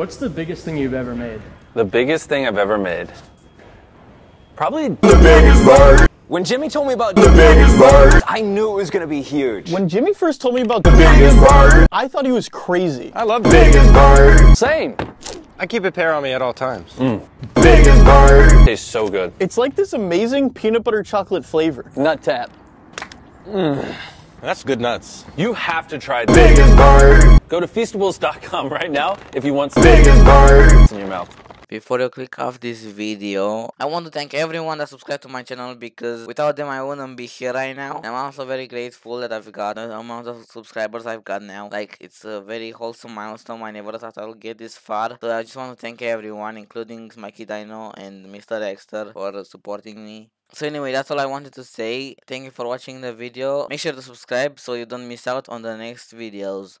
What's the biggest thing you've ever made? The biggest thing I've ever made. Probably The biggest bird, When Jimmy told me about the biggest bird, I knew it was gonna be huge. When Jimmy first told me about the biggest bird, I thought he was crazy. I love the biggest bird, same. I keep a pair on me at all times. Mm. biggest bird, Tastes so good. It's like this amazing peanut butter chocolate flavor. Nut tap. Mm. That's good nuts. You have to try this. biggest bird, Go to feastables.com right now if you want some biggest bird. in your mouth. Before you click off this video, I want to thank everyone that subscribed to my channel because without them I wouldn't be here right now. I'm also very grateful that I've got the amount of subscribers I've got now. Like, it's a very wholesome milestone. I never thought I would get this far. So I just want to thank everyone, including Mikey Dino and Mr. Dexter for supporting me. So anyway, that's all I wanted to say. Thank you for watching the video. Make sure to subscribe so you don't miss out on the next videos.